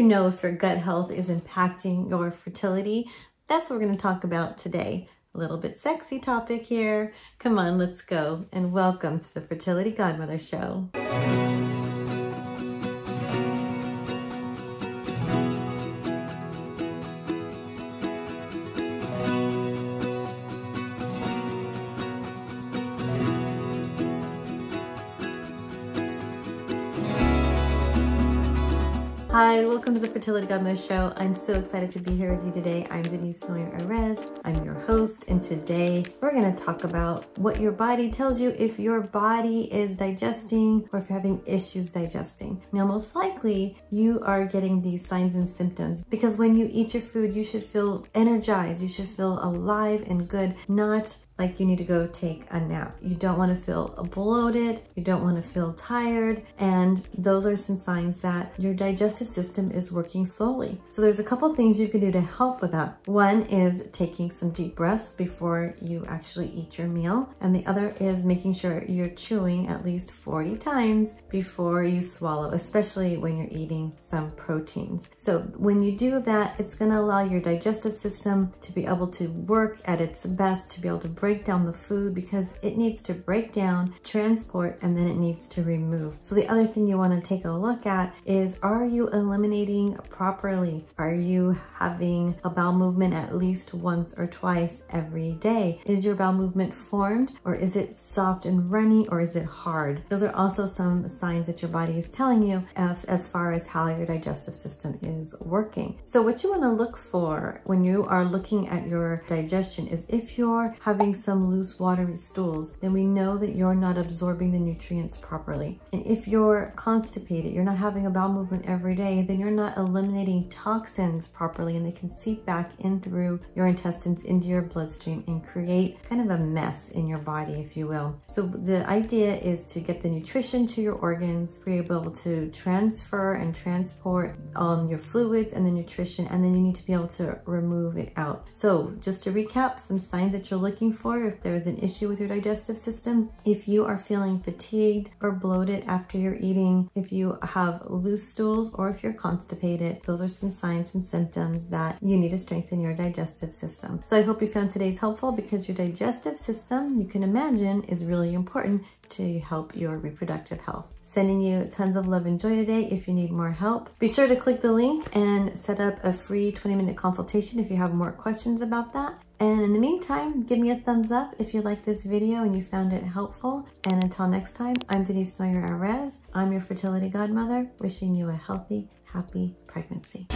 you know if your gut health is impacting your fertility? That's what we're going to talk about today. A little bit sexy topic here. Come on, let's go. And welcome to the Fertility Godmother Show. Hi, welcome to the Fertility Godmother Show. I'm so excited to be here with you today. I'm Denise Noyer Erez. I'm your host, and today we're going to talk about what your body tells you if your body is digesting or if you're having issues digesting. Now, most likely you are getting these signs and symptoms because when you eat your food, you should feel energized, you should feel alive and good, not like you need to go take a nap. You don't want to feel bloated, you don't want to feel tired, and those are some signs that your digestive system is working slowly. So there's a couple things you can do to help with that. One is taking some deep breaths before you actually eat your meal, and the other is making sure you're chewing at least 40 times before you swallow, especially when you're eating some proteins. So when you do that, it's going to allow your digestive system to be able to work at its best, to be able to break break down the food because it needs to break down, transport, and then it needs to remove. So the other thing you wanna take a look at is, are you eliminating properly? Are you having a bowel movement at least once or twice every day? Is your bowel movement formed or is it soft and runny or is it hard? Those are also some signs that your body is telling you as, far as how your digestive system is working. So what you wanna look for when you are looking at your digestion is if you're having some loose watery stools, then we know that you're not absorbing the nutrients properly. And if you're constipated, you're not having a bowel movement every day, then you're not eliminating toxins properly and they can seep back in through your intestines into your bloodstream and create kind of a mess in your body, if you will. So the idea is to get the nutrition to your organs, be able to transfer and transport um, your fluids and the nutrition, and then you need to be able to remove it out. So just to recap, some signs that you're looking for if there's an issue with your digestive system, if you are feeling fatigued or bloated after you're eating, if you have loose stools or if you're constipated, those are some signs and symptoms that you need to strengthen your digestive system. So I hope you found today's helpful because your digestive system, you can imagine, is really important to help your reproductive health sending you tons of love and joy today if you need more help. Be sure to click the link and set up a free 20 minute consultation if you have more questions about that. And in the meantime, give me a thumbs up if you like this video and you found it helpful. And until next time, I'm Denise Noyer Erez. I'm your fertility godmother, wishing you a healthy, happy pregnancy.